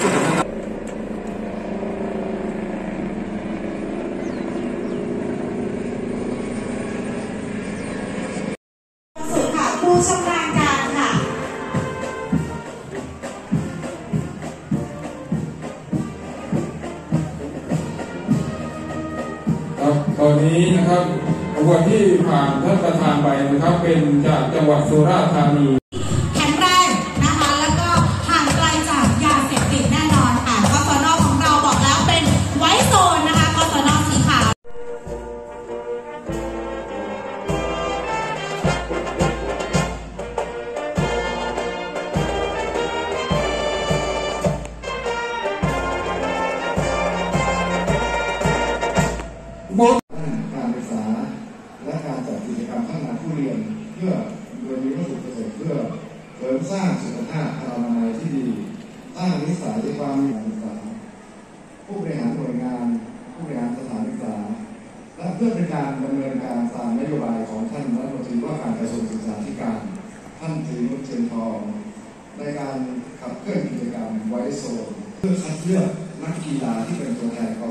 ตอนนี้นะครับขบวนที่ผ่านท่านประธานไปนะครับ เป็นจากจังหวัดสุราษฎร์ธานี สร้างสุขภาพอนามัยที่ดีสร้างนิสัยความมีการศึกษาผู้บริหารหน่วยงาน ผู้บริหารสถานศึกษา และเพื่อเป็นการดำเนินการตามนโยบายของท่านรัฐมนตรีว่าการกระทรวงศึกษาธิการ ท่านจีนุชเชนทองในการขับเคลื่อนกิจกรรมไวโซนเพื่อคัดเลือกนักกีฬาที่เป็นตัวแทนขอ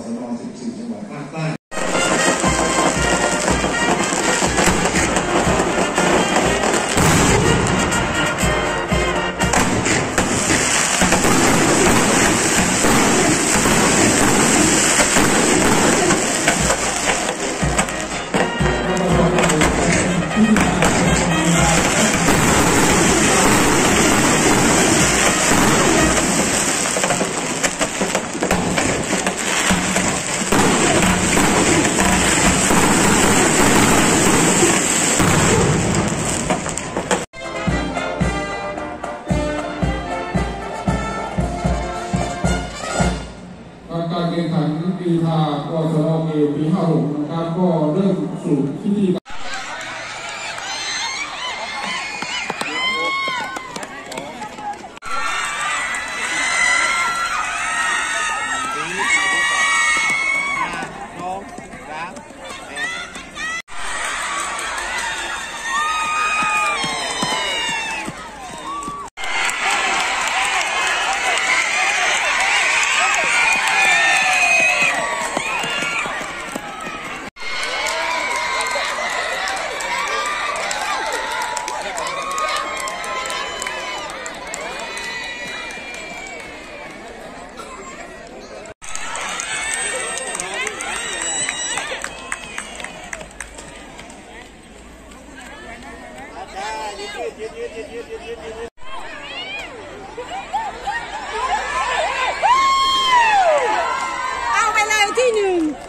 Weinen!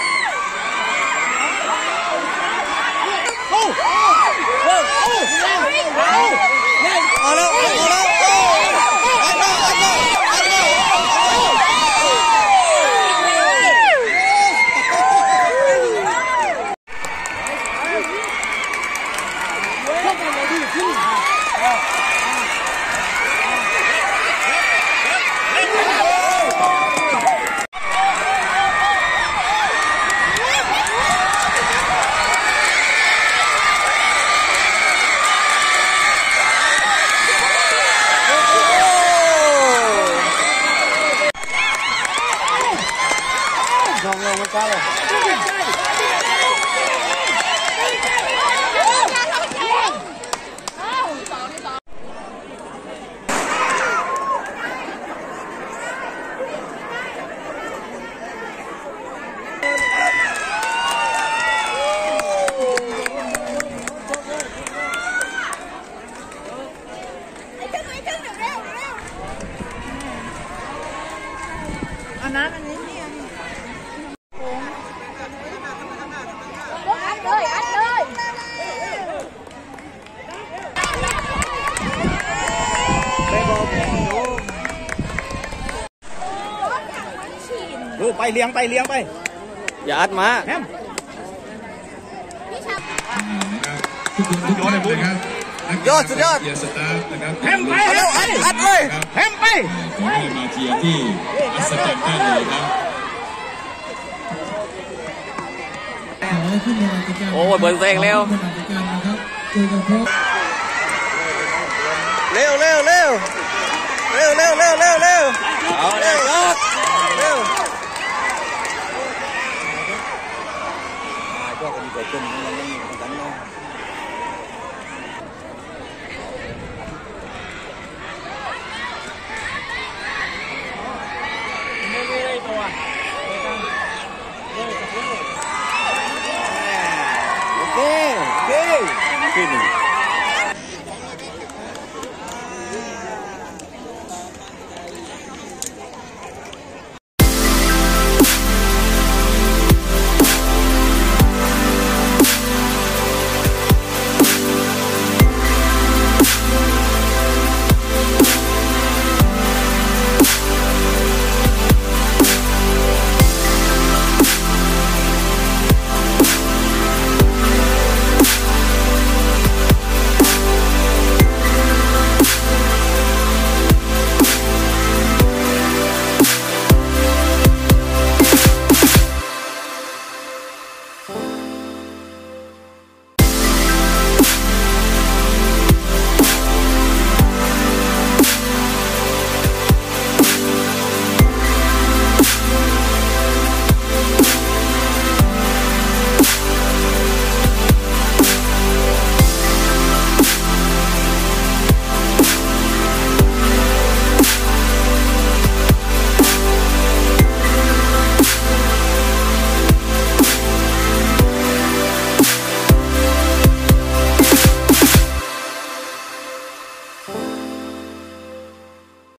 Oh! fala. ไปเลี้ยงไปเลี้ยงไป อย่าอัดมาแฮมโยนไอ้ะยอดสุดยอดแฮมไปเร็วอัดเลยแฮมไปมาเชีย์ที่อัสกันตัเลยครับโอ้เบิร์นเซงเร็วเร็วเร็วเร็วเร็วเร็วเร็ว trình nên là nhiều cảnh thôi Okay, okay. Finish.